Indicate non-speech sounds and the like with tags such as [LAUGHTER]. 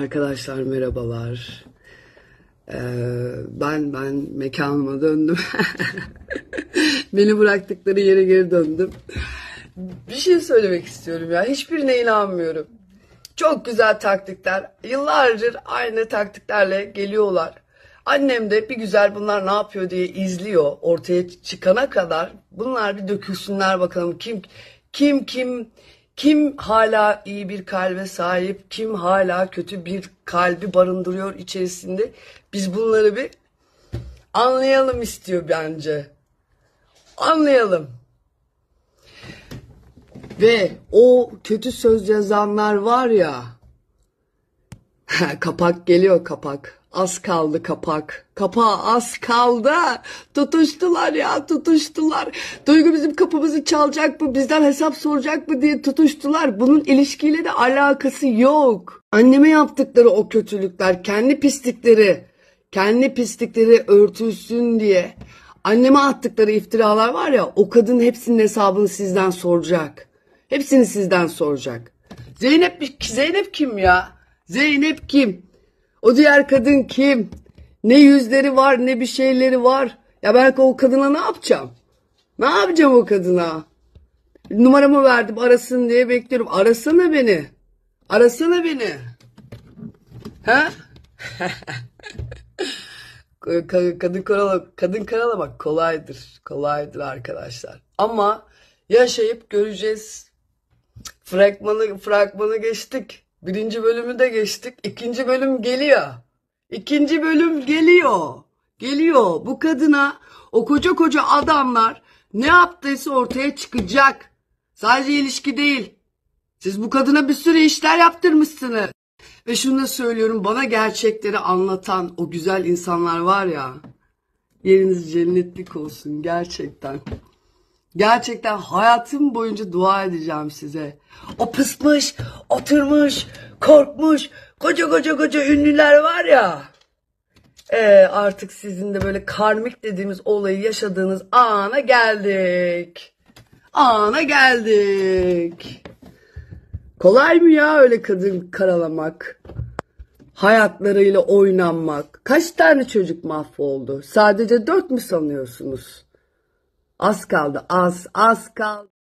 Arkadaşlar merhabalar. Ee, ben ben mekanıma döndüm. [LAUGHS] Beni bıraktıkları yere geri döndüm. Bir şey söylemek istiyorum ya. Hiçbirine inanmıyorum. Çok güzel taktikler. Yıllardır aynı taktiklerle geliyorlar. Annem de bir güzel bunlar ne yapıyor diye izliyor. Ortaya çıkana kadar bunlar bir dökülsünler bakalım. Kim kim kim kim hala iyi bir kalbe sahip, kim hala kötü bir kalbi barındırıyor içerisinde. Biz bunları bir anlayalım istiyor bence. Anlayalım. Ve o kötü söz yazanlar var ya. [LAUGHS] kapak geliyor kapak. Az kaldı kapak. Kapağa az kaldı. Tutuştular ya tutuştular. Duygu bizim kapımızı çalacak mı bizden hesap soracak mı diye tutuştular. Bunun ilişkiyle de alakası yok. Anneme yaptıkları o kötülükler kendi pislikleri. Kendi pislikleri örtülsün diye. Anneme attıkları iftiralar var ya o kadın hepsinin hesabını sizden soracak. Hepsini sizden soracak. Zeynep Zeynep kim ya? Zeynep kim? O diğer kadın kim? Ne yüzleri var ne bir şeyleri var. Ya ben o kadına ne yapacağım? Ne yapacağım o kadına? Numaramı verdim arasın diye bekliyorum. Arasana beni. Arasana beni. Ha? [LAUGHS] kadın kanala kadın karalamak kolaydır. Kolaydır arkadaşlar. Ama yaşayıp göreceğiz. Fragmanı fragmanı geçtik. Birinci bölümü de geçtik. İkinci bölüm geliyor. İkinci bölüm geliyor. Geliyor. Bu kadına o koca koca adamlar ne yaptıysa ortaya çıkacak. Sadece ilişki değil. Siz bu kadına bir sürü işler yaptırmışsınız. Ve şunu da söylüyorum bana gerçekleri anlatan o güzel insanlar var ya. Yeriniz cennetlik olsun gerçekten. Gerçekten hayatım boyunca dua edeceğim size. O pısmış, oturmuş, korkmuş, koca koca koca ünlüler var ya. Ee, artık sizin de böyle karmik dediğimiz olayı yaşadığınız ana geldik. Ana geldik. Kolay mı ya öyle kadın karalamak? Hayatlarıyla oynanmak. Kaç tane çocuk mahvoldu? Sadece dört mü sanıyorsunuz? Az kaldı az az kaldı.